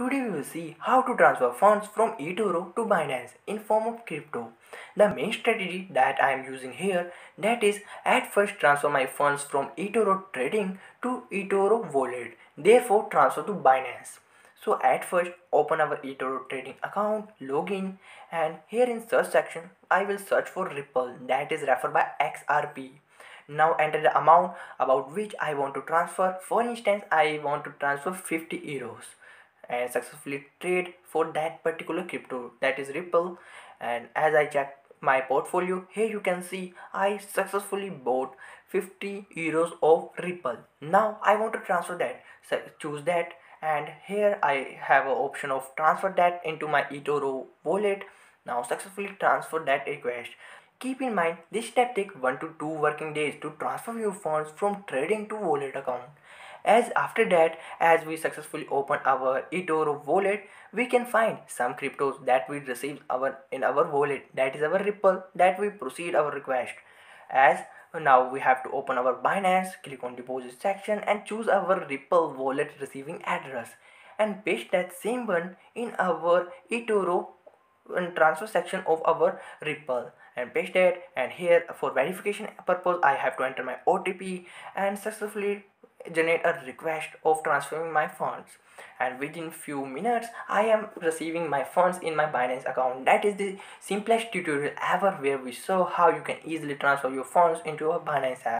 Today we will see how to transfer funds from eToro to Binance in form of crypto. The main strategy that I am using here that is at first transfer my funds from eToro trading to eToro wallet therefore transfer to Binance. So at first open our eToro trading account, login and here in search section I will search for Ripple that is referred by XRP. Now enter the amount about which I want to transfer. For instance I want to transfer 50 euros and successfully trade for that particular crypto that is Ripple. And as I check my portfolio here you can see I successfully bought 50 euros of Ripple. Now I want to transfer that. So choose that. And here I have an option of transfer that into my eToro wallet. Now successfully transfer that request. Keep in mind this step takes 1 to 2 working days to transfer your funds from trading to wallet account as after that as we successfully open our eToro wallet we can find some cryptos that we received our in our wallet. That is our ripple that we proceed our request. As now we have to open our binance click on deposit section and choose our ripple wallet receiving address. And paste that same one in our eToro transfer section of our ripple. And paste it and here for verification purpose i have to enter my otp and successfully generate a request of transferring my funds and within few minutes I am receiving my funds in my Binance account. That is the simplest tutorial ever where we show how you can easily transfer your funds into a Binance app.